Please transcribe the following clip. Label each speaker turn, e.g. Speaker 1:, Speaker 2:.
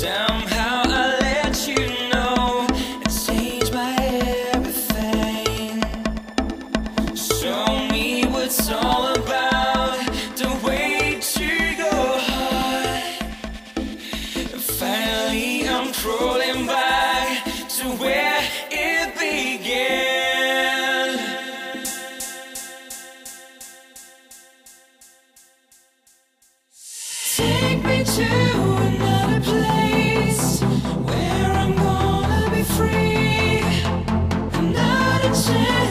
Speaker 1: Somehow Sugar.